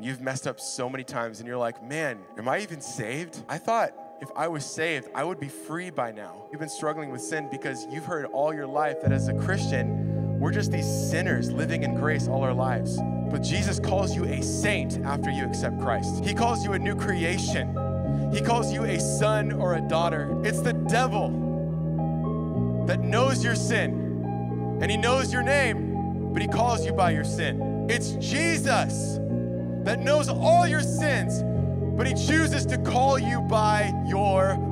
and you've messed up so many times and you're like, man, am I even saved? I thought if I was saved, I would be free by now. You've been struggling with sin because you've heard all your life that as a Christian, we're just these sinners living in grace all our lives. But Jesus calls you a saint after you accept Christ. He calls you a new creation. He calls you a son or a daughter. It's the devil that knows your sin and he knows your name, but he calls you by your sin. It's Jesus that knows all your sins, but he chooses to call you by your.